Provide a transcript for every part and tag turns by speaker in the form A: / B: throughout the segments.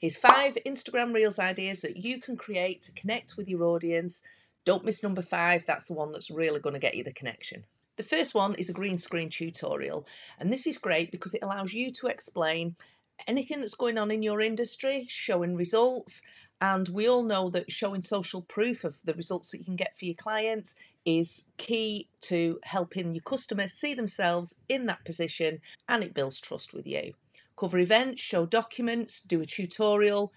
A: Here's five Instagram Reels ideas that you can create to connect with your audience. Don't miss number five, that's the one that's really going to get you the connection. The first one is a green screen tutorial, and this is great because it allows you to explain anything that's going on in your industry, showing results, and we all know that showing social proof of the results that you can get for your clients is key to helping your customers see themselves in that position and it builds trust with you. Cover events, show documents, do a tutorial.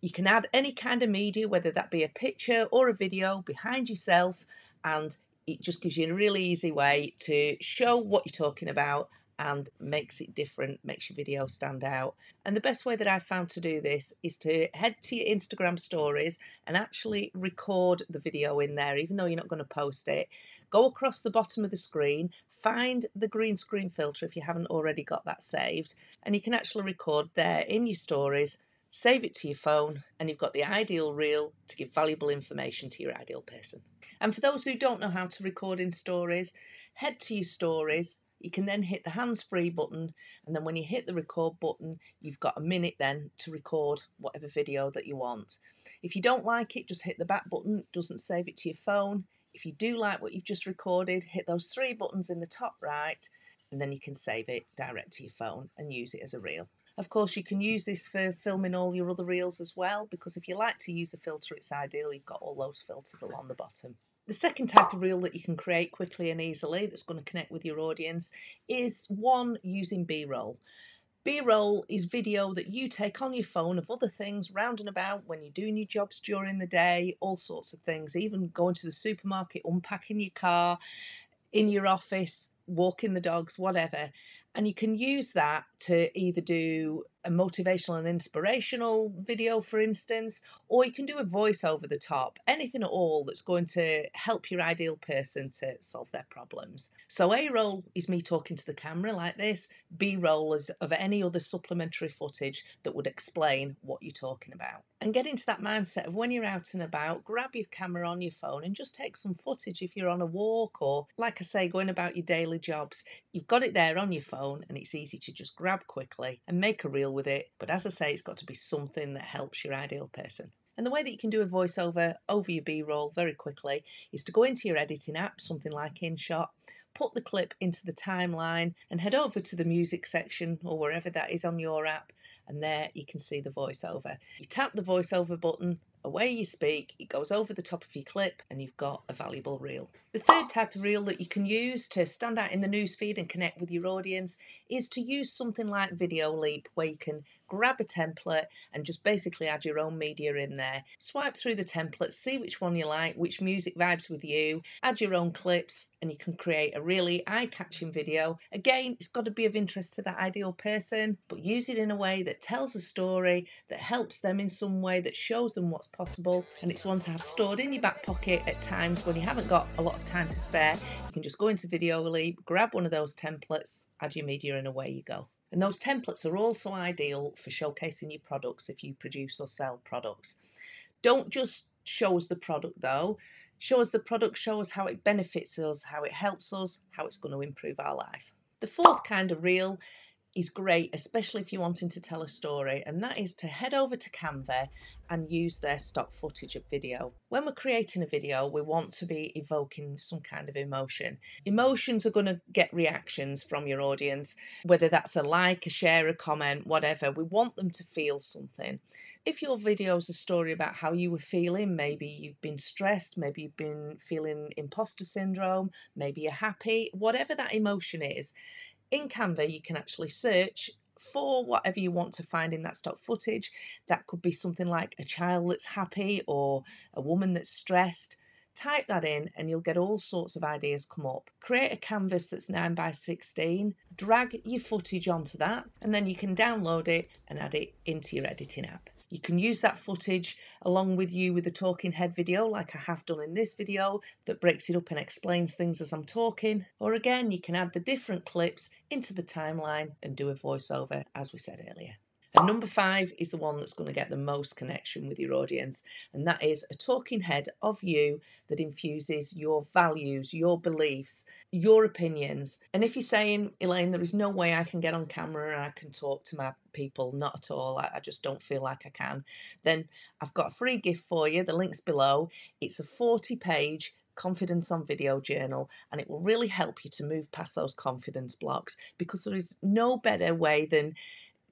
A: You can add any kind of media, whether that be a picture or a video, behind yourself, and it just gives you a really easy way to show what you're talking about and makes it different, makes your video stand out. And the best way that I've found to do this is to head to your Instagram stories and actually record the video in there, even though you're not going to post it. Go across the bottom of the screen, find the green screen filter if you haven't already got that saved, and you can actually record there in your stories. Save it to your phone, and you've got the ideal reel to give valuable information to your ideal person. And for those who don't know how to record in stories, head to your stories, you can then hit the hands free button, and then when you hit the record button, you've got a minute then to record whatever video that you want. If you don't like it, just hit the back button, it doesn't save it to your phone. If you do like what you've just recorded, hit those three buttons in the top right, and then you can save it direct to your phone and use it as a reel. Of course, you can use this for filming all your other reels as well, because if you like to use a filter, it's ideal. You've got all those filters along the bottom. The second type of reel that you can create quickly and easily that's going to connect with your audience is one using B roll. B roll is video that you take on your phone of other things round and about when you're doing your jobs during the day, all sorts of things, even going to the supermarket, unpacking your car, in your office, walking the dogs, whatever. And you can use that to either do a motivational and inspirational video, for instance, or you can do a voice over the top, anything at all that's going to help your ideal person to solve their problems. So, A roll is me talking to the camera like this, B roll is of any other supplementary footage that would explain what you're talking about. And get into that mindset of when you're out and about, grab your camera on your phone and just take some footage if you're on a walk or, like I say, going about your daily jobs. You've got it there on your phone and it's easy to just grab quickly and make a reel with it. But as I say, it's got to be something that helps your ideal person. And the way that you can do a voiceover over your B roll very quickly is to go into your editing app, something like InShot, put the clip into the timeline, and head over to the music section or wherever that is on your app. And there you can see the voiceover. You tap the voiceover button, away you speak, it goes over the top of your clip, and you've got a valuable reel. The third type of reel that you can use to stand out in the newsfeed and connect with your audience is to use something like Videoleap, where you can grab a template and just basically add your own media in there. Swipe through the templates, see which one you like, which music vibes with you, add your own clips, and you can create a really eye catching video. Again, it's got to be of interest to that ideal person, but use it in a way that tells a story, that helps them in some way, that shows them what's possible, and it's one to have stored in your back pocket at times when you haven't got a lot time to spare. You can just go into Videoleap, grab one of those templates, add your media, and away you go. And those templates are also ideal for showcasing your products if you produce or sell products. Don't just show us the product though. Show us the product, show us how it benefits us, how it helps us, how it's going to improve our life. The fourth kind of reel is great, especially if you're wanting to tell a story, and that is to head over to Canva and use their stock footage of video. When we're creating a video, we want to be evoking some kind of emotion. Emotions are going to get reactions from your audience, whether that's a like, a share, a comment, whatever. We want them to feel something. If your video is a story about how you were feeling, maybe you've been stressed, maybe you've been feeling imposter syndrome, maybe you're happy, whatever that emotion is, in Canva, you can actually search for whatever you want to find in that stock footage. That could be something like a child that's happy or a woman that's stressed. Type that in and you'll get all sorts of ideas come up. Create a canvas that's 9 by 16, drag your footage onto that, and then you can download it and add it into your editing app. You can use that footage along with you with a talking head video like I have done in this video that breaks it up and explains things as I'm talking. Or again, you can add the different clips into the timeline and do a voiceover as we said earlier. And number five is the one that's going to get the most connection with your audience, and that is a talking head of you that infuses your values, your beliefs, your opinions. And if you're saying, Elaine, there is no way I can get on camera and I can talk to my people, not at all, I, I just don't feel like I can, then I've got a free gift for you. The link's below. It's a 40 page confidence on video journal and it will really help you to move past those confidence blocks because there is no better way than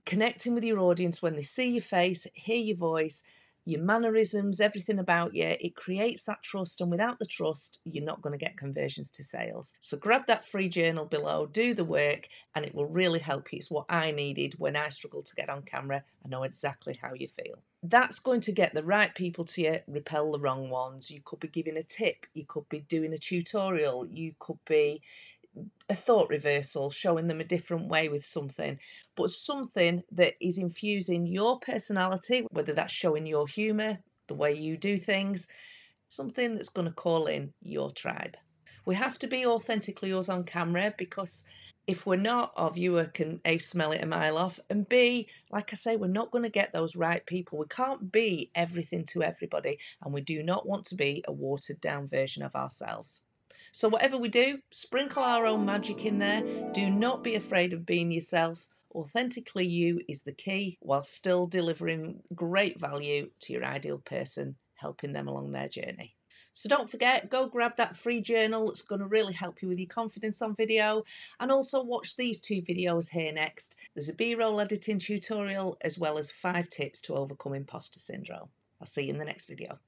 A: connecting with your audience when they see your face, hear your voice, your mannerisms, everything about you. It creates that trust, and without the trust, you're not going to get conversions to sales. So grab that free journal below, do the work, and it will really help you. It's what I needed when I struggled to get on camera. I know exactly how you feel. That's going to get the right people to you, repel the wrong ones. You could be giving a tip, you could be doing a tutorial, you could be a thought reversal, showing them a different way with something, but something that is infusing your personality, whether that's showing your humour, the way you do things, something that's going to call in your tribe. We have to be authentically us on camera because if we're not, our viewer can A, smell it a mile off, and B, like I say, we're not going to get those right people. We can't be everything to everybody, and we do not want to be a watered down version of ourselves. So, whatever we do, sprinkle our own magic in there. Do not be afraid of being yourself. Authentically you is the key while still delivering great value to your ideal person, helping them along their journey. So don't forget, go grab that free journal. It's going to really help you with your confidence on video. And also watch these two videos here next. There's a B-roll editing tutorial as well as five tips to overcome imposter syndrome. I'll see you in the next video.